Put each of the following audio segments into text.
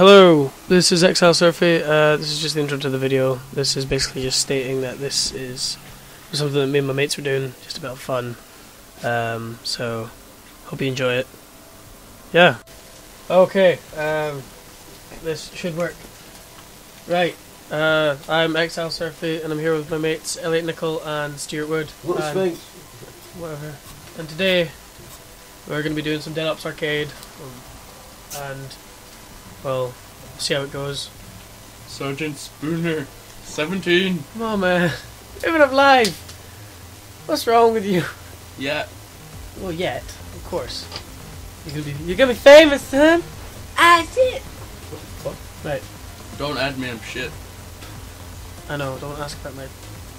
Hello, this is XL Surfy. Uh, this is just the intro to the video. This is basically just stating that this is something that me and my mates were doing, just about fun. Um, so, hope you enjoy it. Yeah. Okay, um, this should work. Right, uh, I'm XL Surfy, and I'm here with my mates Elliot Nicol and Stuart Wood. What and whatever. And today, we're going to be doing some Dead Ops Arcade, and, well, see how it goes. Sergeant Spooner, 17. Come on, man. Living up live. What's wrong with you? Yeah. Well, yet, of course. You're gonna be, you're gonna be famous, son. I did. Right. Don't add me up shit. I know. Don't ask about my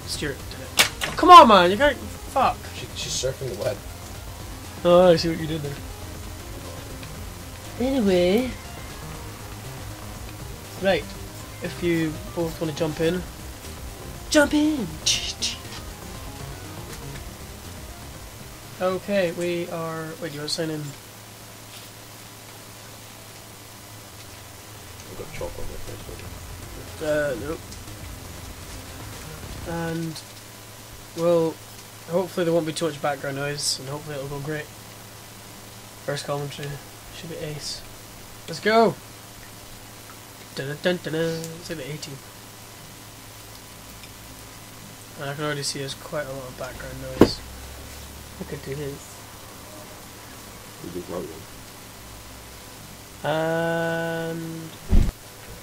Stuart. Oh, come on, man. You can't. Fuck. She, she's surfing the web. Oh, I see what you did there. Anyway. Right. If you both want to jump in, jump in. Okay, we are. Wait, you want to sign in? I've got chalk on my face. Uh, nope. And, well, hopefully there won't be too much background noise, and hopefully it'll go great. First commentary should be ace. Let's go! Dun dun dun dun. Say the 18. And I can already see there's quite a lot of background noise. I could do this. We do wrong. And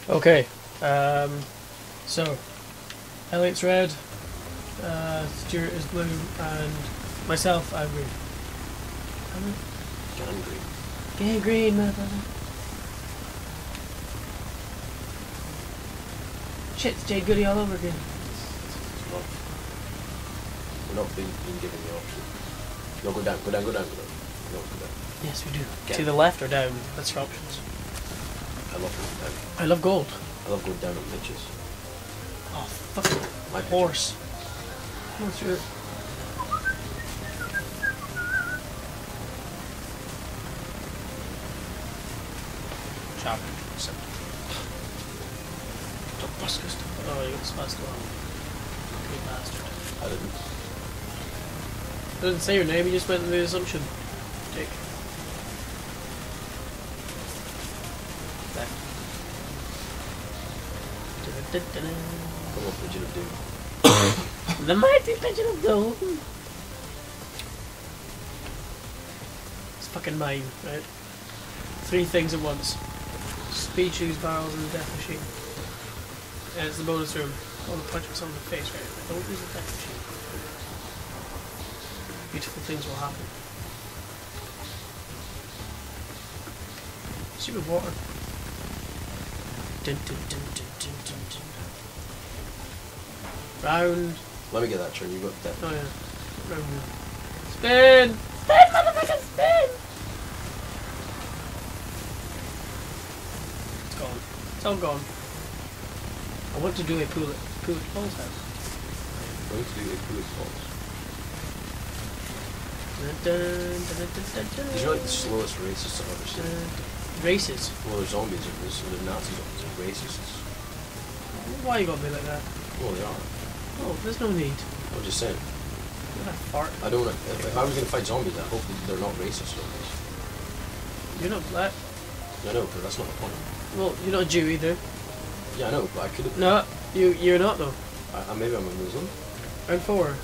okay, um, so Elliot's red, uh, Stuart is blue, and myself I'm green. Am John Green. I? Gay green, motherfucker. Shit's Jay Goody all over again. It's not. We're not being, being given the option. No, go down, go down, go down, go down. No, go down. Yes, we do. Okay. To the left or down? That's your options. I love going down. I love gold. I love going down on pitches. Oh, fucking My horse. What's your... You got spaced well. You bastard. I didn't. I didn't say your name, you just went with the assumption. Dick. Come on, Pigeon of Doom. The mighty legend of Doom. It's fucking mine, right? Three things at once. Speed shoes, barrels, and the death machine. And it's the bonus room. I want to punch myself in the face right now. Don't use the death machine. Beautiful things will happen. Stupid water. Dun, dun, dun, dun, dun, dun, dun. Round. Let me get that turn. You've got that. Oh yeah. Round. Spin! Spin, motherfucker, spin! It's gone. It's all gone. I want to do a pool at at Paul's house. Going to do a cool falls. Dun, dun, dun, dun, dun, dun, These are like the slowest racists I've ever seen. Races. Well, they're zombies. They're, they're Nazi zombies. They're racists. Why you gotta be like that? Well, they are. Oh, there's no need. I'm just saying. You're fart. I don't. If, if I was going to fight zombies, I hope that they're not racist zombies. You're not black. I know, but that's not the point. Well, you're not a Jew either. Yeah, I know, but I could have. No, you you're not though. I, I, maybe I'm a Muslim. Round four.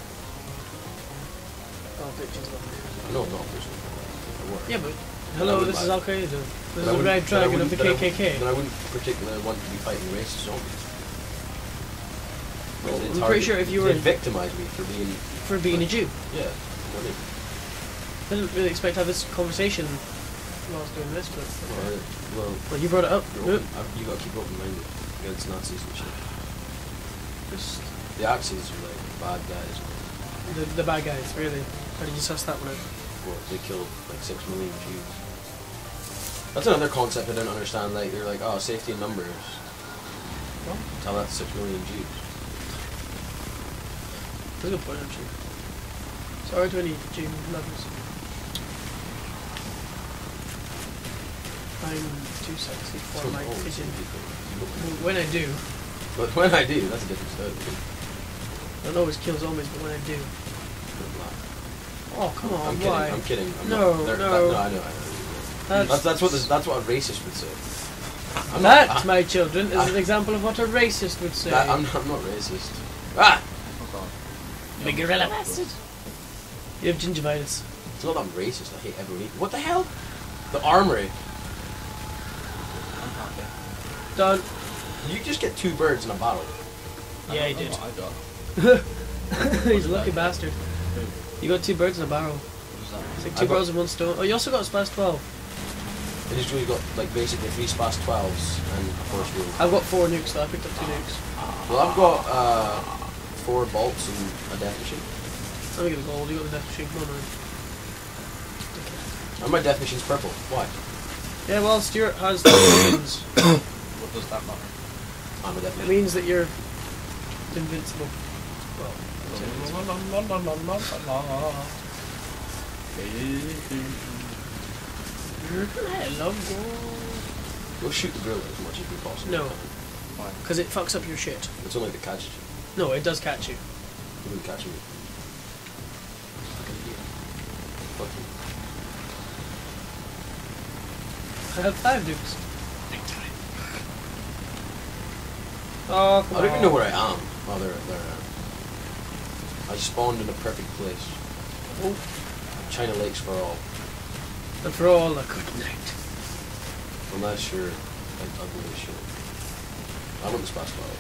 Oh, bitches. No, I'm not a Muslim. Yeah, but hello, would this is Al Qaeda. This But is I the Red Dragon of the wouldn't- but I- KKK. Then I wouldn't particularly want to be fighting racist zombies. Well, I'm pretty sure if you they were- victimize me for being for being a Jew. yeah. I mean, didn't really expect to have this conversation while I was doing this, but well, well well, you brought it up. you're Nope. open, I- you got to keep open minded against Nazis and shit. Just The Axis are like bad guys. the, the bad guys, really. How did you suss that one out? Well, they killed like six million Jews. That's another concept I don't understand. Like they're like, oh, safety in numbers. What? Tell that six million Jews. That's a good point, actually. Sorry to any Jew lovers. I'm too sexy for my Oh, people. Well, When I do, But when I do, that's a different story. I don't always kill zombies, but when I do, oh come on, I'm kidding. why? I'm kidding. I'm No, not, they're- no. That, no, I know. I know. That's, That's, that's what this, that's what a racist would say. I'm that, not, my children, is I- an example of what a racist would say. that, I'm, I'm not racist. Ah, Oh god. Big gorilla bastard. You have gingivitis. it's not that I'm racist. I hate everyone. What the hell? The armory. I'm happy. Done. You just get two birds in a bottle. Yeah, I he did. I got. He's a lucky bastard. You got two birds in a barrel. What is that? It's like two got- birds in one stone. Oh, you also got a splash 12. And he's really got like basically three spas twelves and a force wheel. I've got four nukes, so I picked up two nukes. Well, I've got uh, four bolts and a death machine. Let me get the gold. You got the death machine. Come on, man. And my death machine's purple. Why? Yeah, well, Stuart has two weapons. What does that matter? I'm It means that you're invincible. Well, I love gold. Go shoot the gorilla as much as you possibly No. can. Why? Because it fucks up your shit. It's only the catches you. No, it does catch you. You didn't catch me. Fuck you. I have five nukes. Big time. Oh, I don't on. even know where I am. Oh, there, there I am. I spawned in a perfect place. Oh, China Lakes for all. and for all a good night. Unless you're like ugly as shit. I the splash bottle.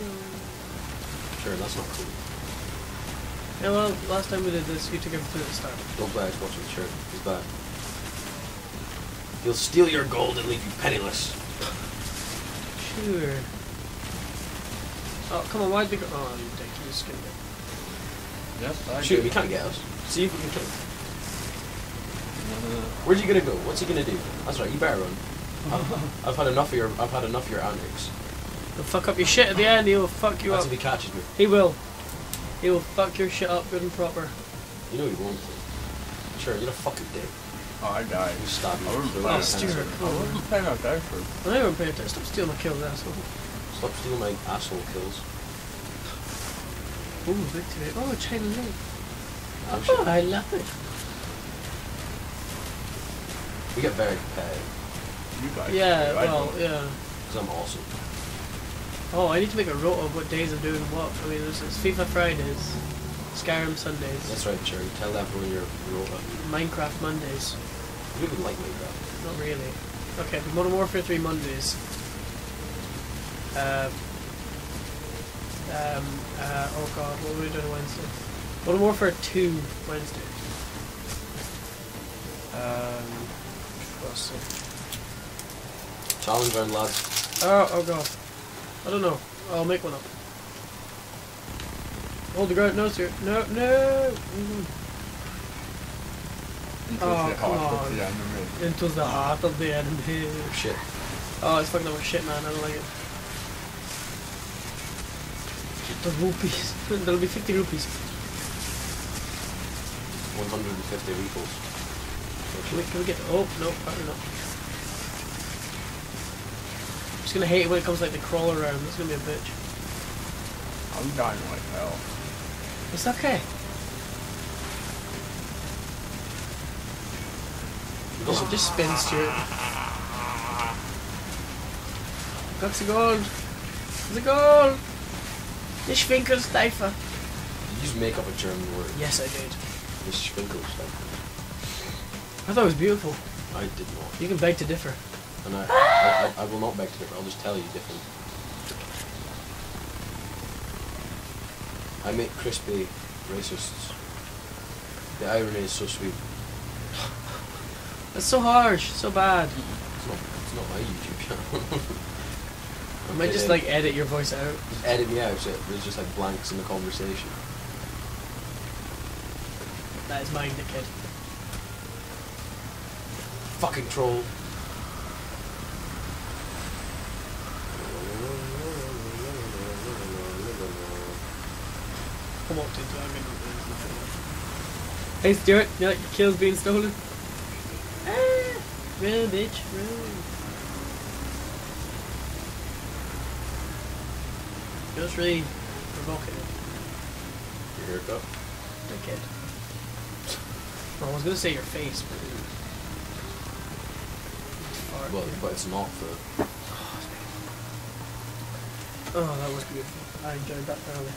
Hmm. Sure, that's not cool. Yeah, well, last time we did this, you took everything at the start. Don't play Xbox with the shirt. He's bad. He'll steal your gold and leave you penniless. Sure. Oh, come on, why'd we go? Oh, you dick, you just skinned it. Yes, I Shoot him, do. he can't get us. See if we can kill him. Uh, Where's he gonna go? What's he gonna do? That's right, you better run. I've, I've had enough of your I've had enough of your antics. He'll fuck up your shit at the end, he'll fuck you That's up. if he catches me. He will. He will fuck your shit up good and proper. You know he won't. Sure, you're a fucking dick. Oh, I died. You stab me. I wouldn't through play the it. Stuart, pencil. come I on. wasn't playing out there for. I never paid attention. Stop stealing my kills, asshole. Stop stealing my asshole kills. Ooh, victory. Oh, China Lake. I'm Oh, oh sure. I love it. We get very competitive You guys. Yeah, do, I well, don't. yeah. because I'm awesome. Oh, I need to make a rote of what days I'm doing what. I mean, it's, there's FIFA Fridays, Skyrim Sundays, That's right, Cherry. Tell everyone you're Europa. Minecraft Mondays. You don't even like Minecraft. Not really. Okay, but Modern Warfare 3 Mondays. Um, um, uh, oh god, what were we doing Wednesday? Modern Warfare 2 Wednesday. Um, what's it? Challenge round, lads. Oh, oh god. I don't know. I'll make one up. Hold the ground. No, sir. No, no. Mhm. Into Oh, the heart on. of the enemy. Into the heart of the enemy. Shit. Oh, it's fucking up my shit, man. I don't like it. The rupees. There'll be 50 rupees. 150 rupees. Can we, can we get... Oh, no, apparently not. I'm just gonna hate it when it comes like the crawl around. That's gonna be a bitch. I'm dying like hell. It's okay. Just, just spin, Stuart. Got the gold. The gold. The Schwinkelsteifer. You just make up a German word. Yes, I did. The Schwinkelstein. I thought it was beautiful. I did not. You can beg to differ. And I, I, I, I will not beg to differ. I'll just tell you different. I make crispy racists. The irony is so sweet. That's so harsh, so bad. It's not, it's not my YouTube channel. I might just like edit your voice out. Just edit me out so there's just like blanks in the conversation. That is mine, dickhead. Fucking troll. Come on, dude. I'm gonna- Hey, Stuart. You like your kills being stolen? Ah. Row, bitch, row. Just really provocative. Your haircut? Dickhead. I was gonna say your face, but. Fart. Well, but it's not for. Oh, oh, that was beautiful. I enjoyed that thoroughly.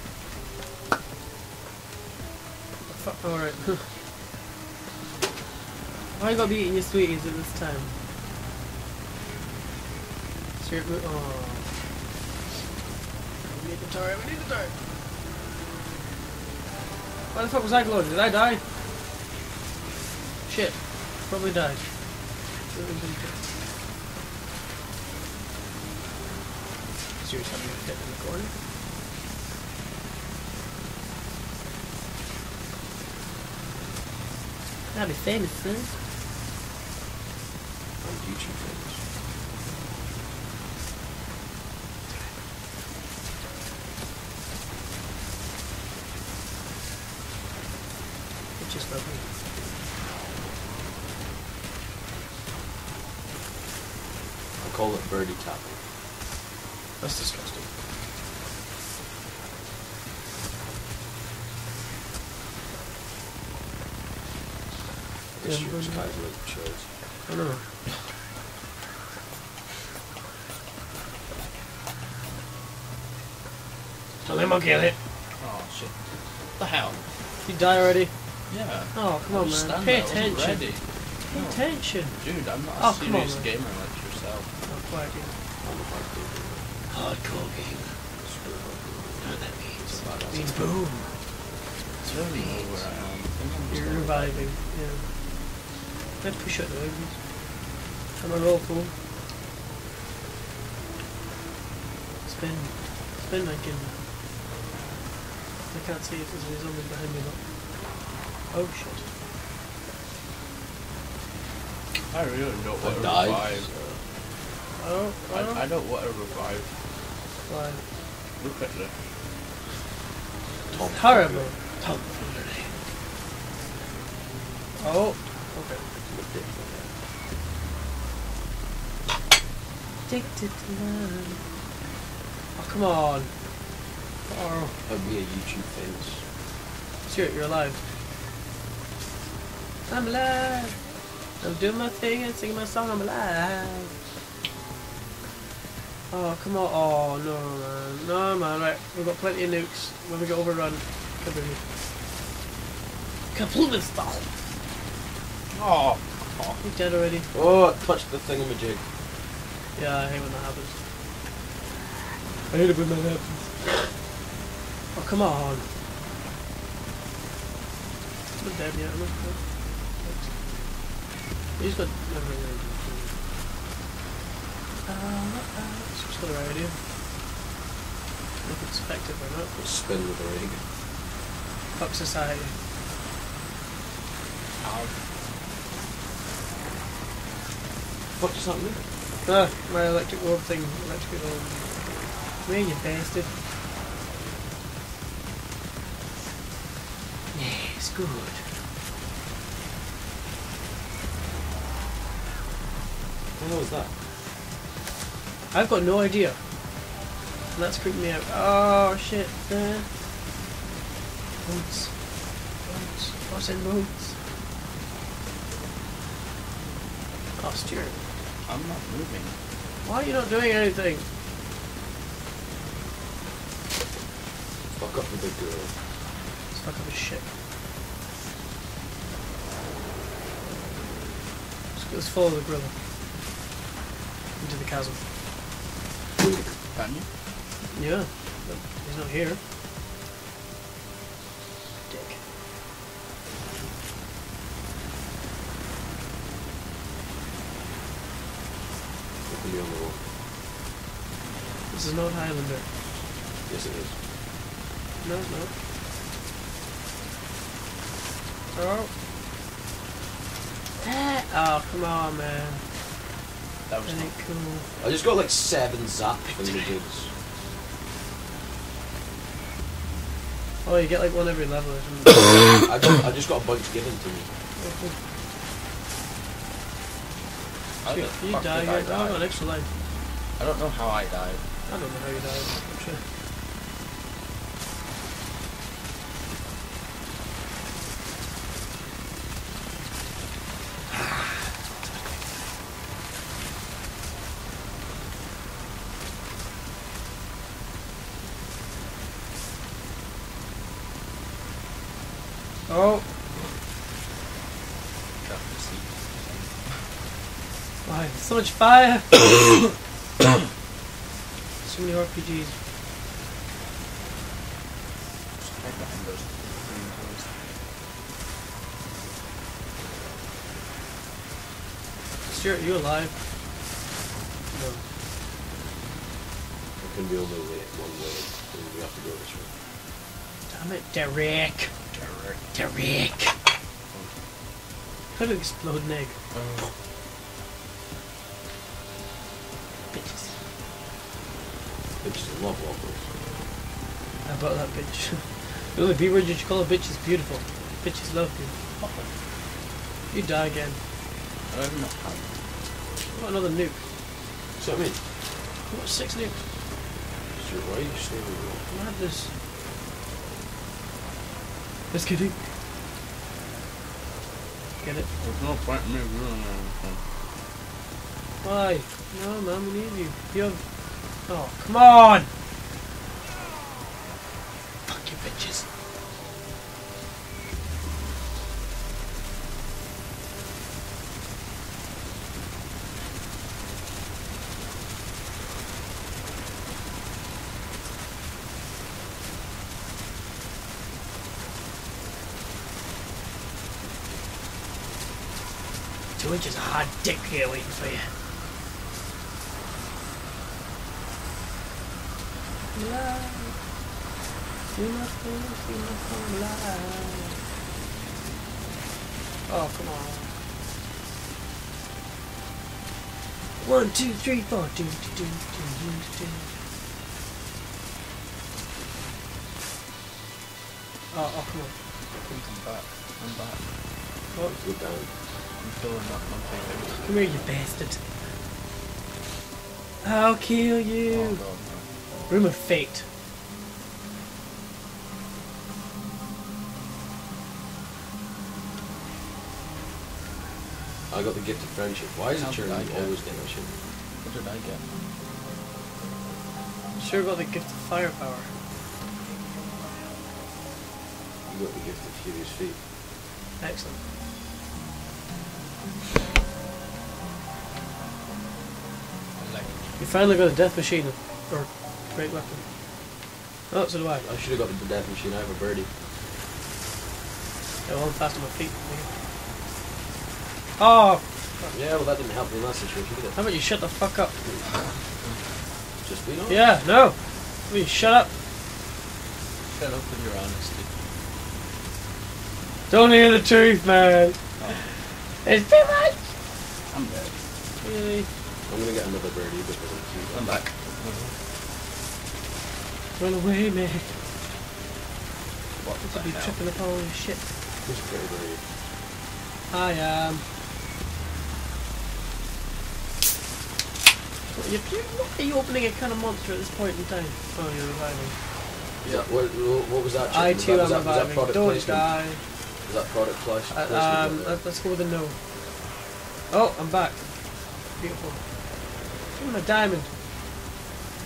Fuck, alright. Why you gotta be eating your sweeties at this time? Seriously? Oh. We need the turret, we need the turret! Why the fuck was I glowing? Did I die? Shit. Probably died. Serious having a fit in the corner. That'd be famous, son. on YouTube things. It's just lovely. I call it birdie tapping. That's disgusting. This Yeah, year's birdie. guys like shows. I don't know. Don't let him get it. Oh shit. What the hell? You die already? Yeah. Oh, come I on, man. Pay there, I wasn't attention. ready. Pay No. attention. Dude, I'm not Oh, a come on, serious man. gamer like yourself. Oh, quiet, dude. I'm a hardcore gamer. Hardcore gamer. Super hardcore gamer. What that means? It's a badass. means boom. It's really know where I am. I think I'm just You're reviving. Yeah. Let's push it though. Come on, roll, fool. Spin. Spin like in. I can't see if there's any zombies behind me though. Oh shit. I really don't I want to died. revive. Oh, oh. I, I don't want to revive. Why? Look at this. Tom Horrible. Tom Oh. Okay. Addicted to love. Oh, come on. Oh. That'd be a YouTube thing. Stuart, you're alive. I'm alive. I'm doing my thing and singing my song. I'm alive. Oh, come on. Oh, no, man. No, man. Right. We've got plenty of nukes. When we get overrun, come with me. Kaput style. Oh, oh. He's dead already? Oh, I touched the thingamajig. Yeah, I hate when that happens. I hate it when that happens. Come on. I'm not dead yet, am I? No. He's got... No, no, no, no. Uh, uh, let's just go the right idea. If it's effective or not. We'll spin with the rig. Fuck society. Ow. What just happened? Ah, my electric orb thing. Electric orb. Where you bastard? Yes, good. What the was that? I've got no idea. That's creeping me out. Oh shit, there. Boats. Boats. What's in boats? Oh, Stuart. I'm not moving. Why are you not doing anything? Fuck up the big girl. Let's fuck up his ship. Let's, follow the gorilla. Into the chasm. Can you? Yeah. But he's not here. Dick. It can be on the wall. This is not Highlander. Yes, it is. No, it's not. Oh. Ah, oh, come on, man. That That was ain't cool. I just got like seven zap thingamajigs. Oh, you get like one every level or something. I got, I just got a bunch given to me. How the you die did I again. I got an extra life. I don't know how I died. I don't know how you died. I'm sure. Oh, Got the seat. Why? So much fire! so many RPGs. Just hide behind those green doors. Stuart, you alive? No. It can be only one way, and we have to go this way. Damn it, Derek. Derek. Derek. How it explode an egg? Oh. It's just a love waffles. I bought that bitch. the only B word you should call a bitch is beautiful. Bitches love you. You die again. I don't even know how. What another nuke? So I mean, What six nukes? Stuart, why are you staying with me? Madness. Just kidding. Get it? There's no point in me doing anything. Why? No, man, we need you. You have. Oh, come on! Fuck you, bitches. Two inches of hard dick here waiting for you. Oh, come on. One, two, three, four. Do, do, do, do, do, do. Oh, oh, come on. I'm back. I'm back. Oh, Go down. I'm filling up my thing. come here, you bastard. I'll kill you. Oh god, Room of Fate. I got the gift of friendship. Why is it did Sharon you always shit? What did I get? Sure got the gift of firepower. You got the gift of Furious Feet. Excellent. You finally got a death machine or great weapon. Oh, so do I. I should have got the death machine. I have a birdie. Yeah, well, I'm fast on my feet. Oh, Yeah, well that didn't help me in that situation, did it? how about you shut the fuck up? Just be honest. Yeah, no. Will you shut up? Shut up with your honesty. Don't hear the truth, man. Oh. It's too much. I'm dead. Really? I'm gonna get another birdie because I'm cute. I'm back. Run away, man. What To the be hell? tripping up all this shit. Who's pretty birdie? I am. What, you, you, what are you opening a kind of monster at this point in time? Oh, you're reviving. Yeah, what, what what was that? Chip? I Was too that, was am that, was reviving. product Don't placement? die. Was that product place, Uh, placement? um, let- that? let's go with a no. Oh, I'm back. Beautiful. Give him a diamond.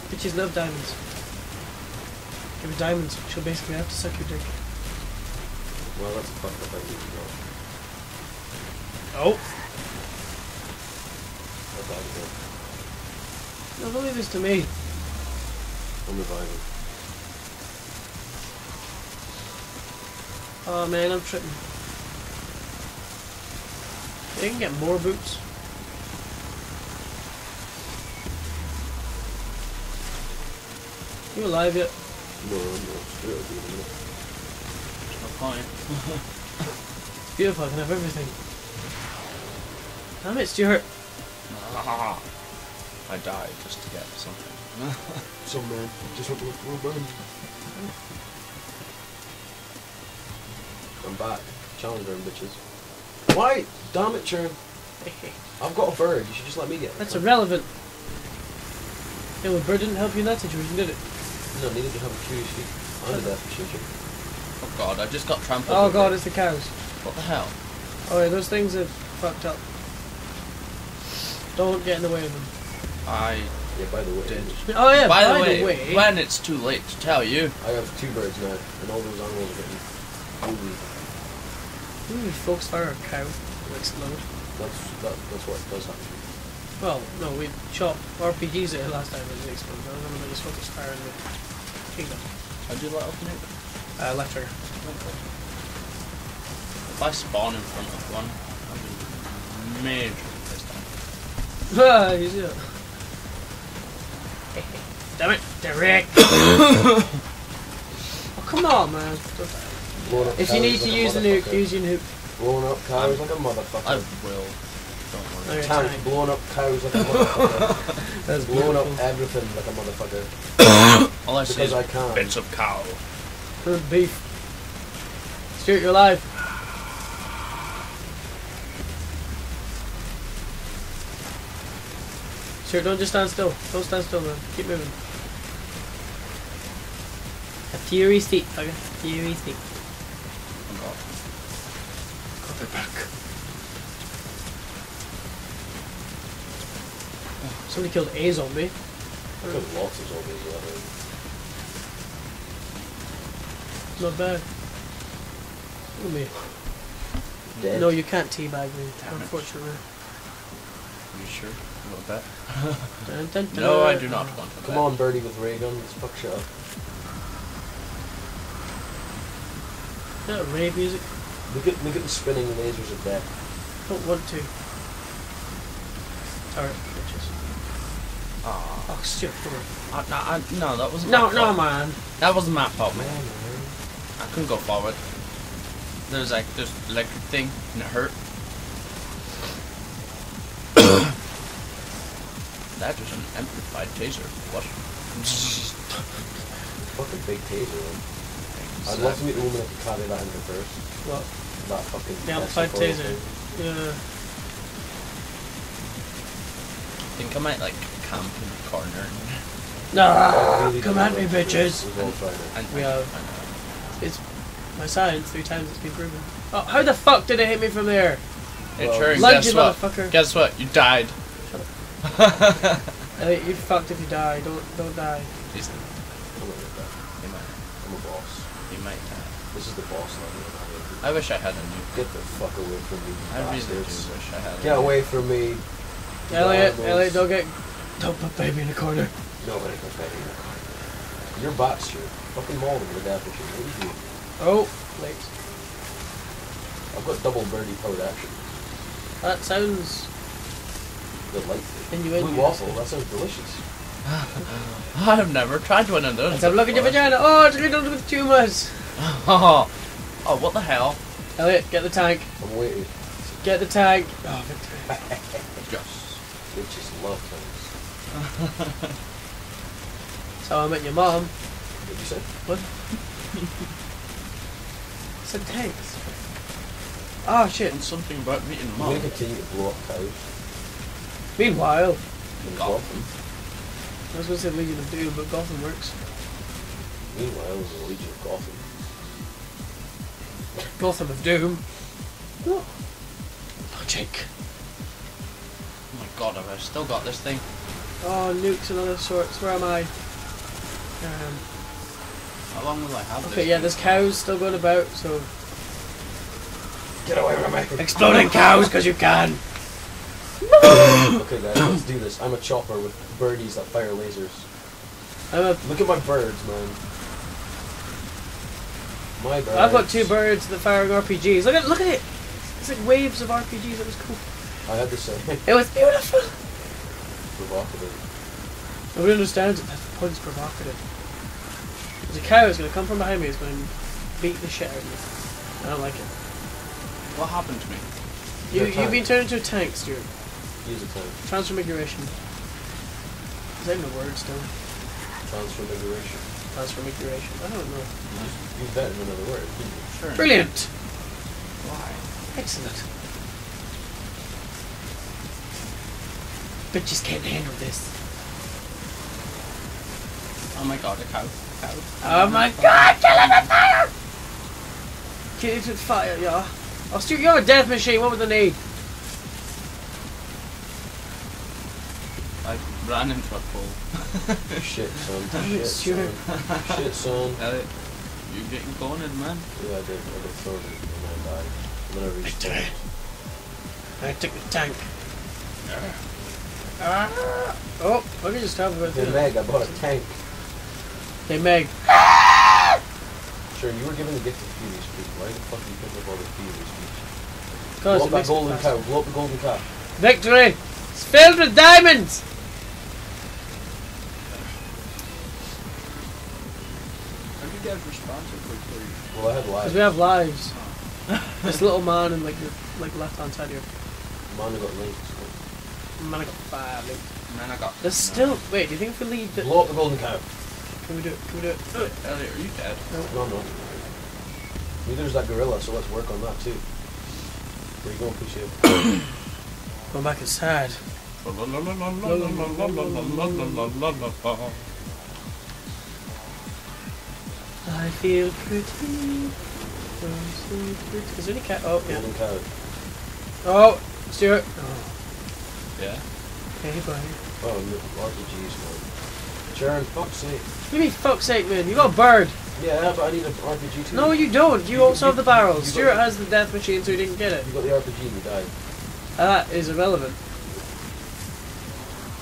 Bitches love diamonds. Give her diamonds. She'll basically have to suck your dick. well, that's a fucked up idea. to go. Oh. That's how to go. No, don't leave this to me. I'm reviving. Oh man, I'm tripping. You can get more boots. You alive yet? No, no, still be in a minute. There's no point. It's beautiful, I can have everything. Damn it, Stuart. I died just to get something. So man, uh, just want to look for a burn. I'm back. Challenge them bitches. Why? Damn it, Churn. I've got a bird. You should just let me get it. That's irrelevant. Yeah, well, Bird didn't help you in that situation, did it? No, neither did have a curious feet. I did that for shooting. Oh god, I just got trampled. Oh over. god, it's the cows. What the hell? Oh yeah, those things are fucked up. Don't get in the way of them. I Yeah, by the way, Did. Oh yeah, by, by, the, way, when it's too late to tell you, I have two birds now, and all those animals are getting holy. Ooh, folks fire a cow will explode. That's that, that's what does happen. Well, no, we shot RPGs at it last time and it exploded. I remember they just focused fire in the kingdom. how'd you let up nuke? Uh, left trigger. If I spawn in front of one, I'd be majorly pissed off. Ah, you see it. Damn it, Derek! oh, come on, man. Don't die. Blowing up If you need to like a use the nuke, use your nuke. Blown up cows like a motherfucker. I will. Don't worry. Okay. Tank blown blowing up cows like a motherfucker. That's blowing up everything like a motherfucker. All I see is I can. bits of cow. Good beef. Stuart, you're alive. Stuart, don't just stand still. Don't stand still, man. Keep moving. A fury steep. Okay. Fury steep. Oh god. Got their back. Somebody killed a zombie. I've got lots of zombies that way. Not bad. Oh, Look at me. Dead. No, you can't teabag me, Damn it. unfortunately. Are you sure about that? Dun, dun, dun. No, I do not want to. Come bet. on, birdie with ray gun. Let's fuck shit up. Is that ray music? Look at look at the spinning lasers of death. Don't want to. Alright, bitches. Aw. Oh, Stuart, come on. Uh, no, I, no, that wasn't No, my no, fault. man. That wasn't my fault, Man, man. man. I couldn't go forward. There's like this electric thing and it hurt. That was an amplified taser. What? Fucking big taser, man. I'd love to meet the woman that could carry that into first. What? That fucking. The amplified taser. thing. Yeah. I think I might like camp in the corner. Nah, Really come at know. me, bitches. We've all tried it. And We I- have- uh, It's my science. Three times it's been proven. Oh, how the fuck did it hit me from there? Hey, Well, Turing, guess you what? motherfucker. Guess what? You died. Elliot, you fucked if you die. Don't don't die. He's- I'm not like that. you might. I'm a boss. You might die. This is the boss level. I wish I had a nuke. Get the fuck away from me, I really do bastards. wish I had. a Get nuke. away from me. Elliot, Animals. Elliot, don't get, don't put baby in the corner. Nobody can bet you. Your bots, you fucking maul them with that picture. What are you doing? Oh, late. I've got double birdie powered action. That sounds The light thing. innuendo. Blue waffle, that sounds delicious. I've never tried one of those. Let's have a look at your vagina. Oh, it's riddled with tumors. Oh, oh, what the hell? Elliot, get the tank. I'm waiting. Get the tank. Oh, victory. Yes. Bitches love things. So I met your mom. What did you say? What? I said tanks. Oh shit. And something about meeting I'm mom. gonna continue to blow up cows. Meanwhile, in Gotham. Gotham. I was gonna say Legion of Doom, but Gotham works. Meanwhile, there's a Legion of Gotham. Gotham of Doom. What? Logic. Oh my god, have I still got this thing? Oh, nukes and other sorts. Where am I? Um, How long will I have this? okay, yeah, there's cows still going about, so. Get away from me! Exploding cows, because you can! okay, guys, let's do this. I'm a chopper with birdies that fire lasers. I'm a, Look at my birds, man. My birds. I've got two birds that firing RPGs. Look at look at it! It's like waves of RPGs, that was cool. I had to say, It was beautiful! provocative. Nobody understands it, that's the point, it's provocative. There's a cow that's gonna come from behind me, it's gonna beat the shit out of me. I don't like it. What happened to me? You, You're a you've been turned into a tank, Stuart. Use a tank. Transformiguration. Is that even a word still? Transformiguration. Transformiguration. I don't know. Use that in another word. Sure. Brilliant! Why? Excellent. Bitches can't handle this. Oh my god, a cow. Cow. Oh my god, kill it with fire! Kill it with fire, yeah. Oh, Stuart, you're a death machine. What would the need? I ran into a pole. Shit, son. Shit, son. Shit, son. Elliot, you getting cornered, man. Yeah, I did. I got thrown it and then I died. And then I respawned. I took the tank. Ah. Oh, I can just talk about Hey this. Meg, I bought a tank. Hey, Meg. Sure, you were given the gift of Fury Speech. Why the fuck are you picking up all the Fury Speech? Because Blow it up that makes golden cow. Blow up the golden cow. Victory! It's filled with diamonds! Did you guys quickly? Well, I had Because we have lives. this little man in like the like left hand side here. Man, I got links. Man, I got five. Like, Man, I got. there's still. Wait, do you think if we leave the. Blow up the golden cow. Can we do it? Can we do it? Wait, Elliot, are you dead? No, no. no. Neither's that gorilla, so let's work on that too. Where you going, Pusha? Going back inside. I feel pretty. Is there any cat? Oh, yeah. Golden cow. Oh, Stuart. Oh, Yeah. hey, buddy. Oh, RPGs, man. Sharon, fuck's sake. You mean, fuck's sake, man? You got a bird. Yeah, but I need an RPG too. No, you don't. You also have the barrels. Stuart got- has the death machine, so he didn't get it. You got the RPG and you died. That is irrelevant.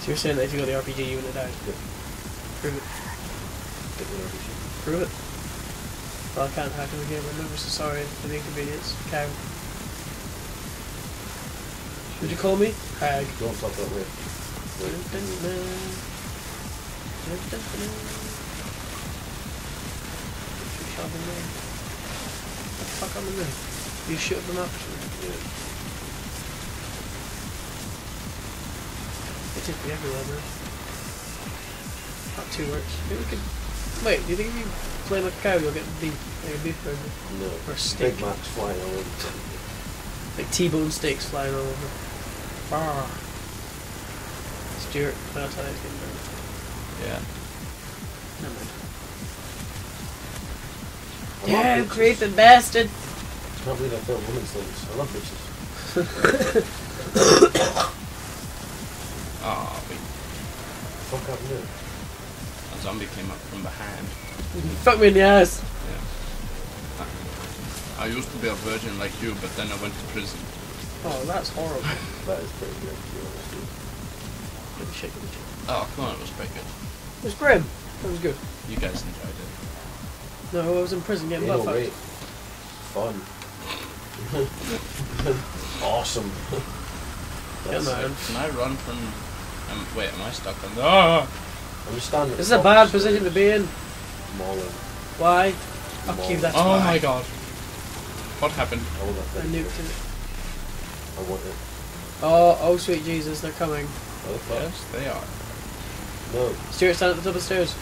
So you're saying that if you got the RPG, you wouldn't have died? Yeah. Prove it. Get the RPG. Prove it. Well, I can't hack in the game. I'm ever so sorry for the inconvenience. Cow. Would you call me? Hag. Don't talk that way. What the fuck am I doing? You shoot them up. Yeah. Me everywhere, man. Not two works. Maybe we could. Wait, do you think you play like a cow, you'll get beef? Like a beef burger? No. Or steak? Big Mac's flying all over the place. Like T-bone steaks flying all over. Ah. Stuart, that's how it's getting burned. Yeah. Never mind. I love Yeah, bitches. creeping bastard! I can't believe I failed women's things. I love bitches. Oh. Fuck happened there? A zombie came up from behind. Fuck me in the ass! Yeah. I, I used to be a virgin like you, but then I went to prison. Oh, that's horrible. That is pretty good, to be honest with you. Give me shit, give me shit. Oh, come on, it was pretty good. It was grim. That was good. You guys enjoyed it. No, I was in prison getting Anal butt rape. fucked. Fun. awesome. Yeah, man. Can I run from... Um, wait, am I stuck on... Ah! I'm just standing This is a bad position to be in. Mauling. Why? Fuck you, that's Oh why. my god. What happened? I I nuked it. I want it. Oh, oh sweet Jesus, they're coming. What the fuck? Yes, they are. No. Stuart, stand at the top of the stairs.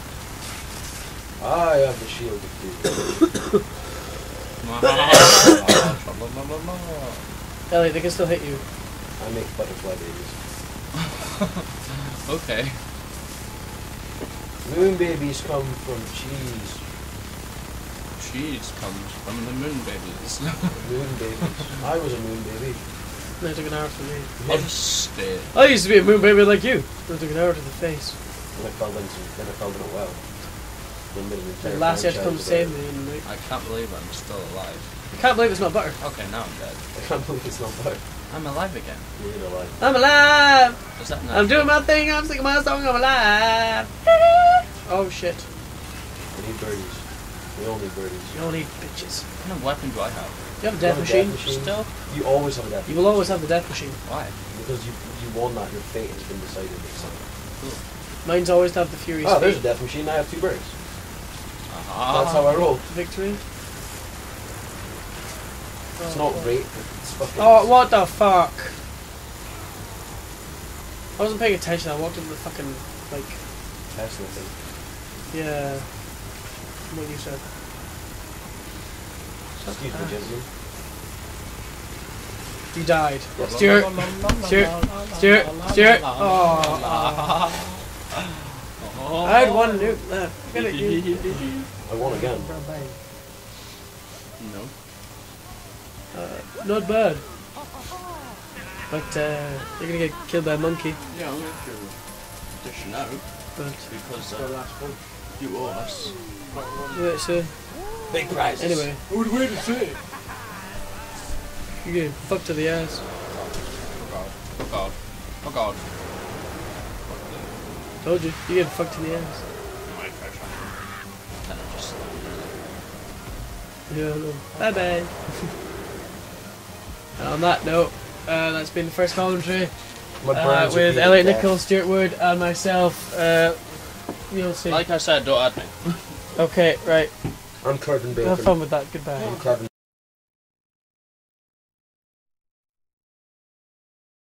I have the shield of you. Elliot, they can still hit you. I make butterfly babies. okay. Moon babies come from cheese. Cheese comes from the moon babies. Moon babies. I was a moon baby. No, it took an hour for me. Busted. I used to be a moon baby like you. It took an hour to the face. Then I fell into, then I fell in a well. Then made an entire The last year to come franchise save about me. And like, I can't believe I'm still alive. I can't believe it's not butter. Okay, now I'm dead. I can't believe it's not butter. I'm alive again. Do I. I'm alive! Is that not? I'm doing my thing, I'm singing my song, I'm alive! Oh shit. We need birdies. We all need birdies. You don't need bitches. What kind of weapon do I have? You have a death have machine, death machine? still? You always have a death You will always have the death machine. Why? because you you won that. Your fate has been decided. It's like, Cool. Mine's always to have the Fury's oh, there's a death machine. I have two birds. Aha. That's how I roll. Victory. It's Oh, not fuck. rape. It's fucking. Oh, what the fuck? I wasn't paying attention, I walked into the fucking, like, Tesla thing. yeah. What you said. Excuse me, gentlemen. You died. Stuart. Stuart. Stuart. Stuart. Oh. I had one nuke left. Get it, you. I won again. No. Uh, not bad. But uh, you're gonna get killed by a monkey. Yeah, I'm going to dish it out But because uh, you owe us. yeah, so Big prize. anyway, Who'd wait to see? you get fucked to the ass. Oh god. Oh god. Oh god. Told you, you get fucked to the ass. My crash Then I just. Yeah, no. Bye bye. and on that note, uh, that's been the first commentary My uh, with Elliot dead. Nichols, Stuart Wood, and myself. Uh, you'll see. Like I said, don't add me. okay, right. I'm Kevin Bacon. Have fun with that. Goodbye. I'm Kevin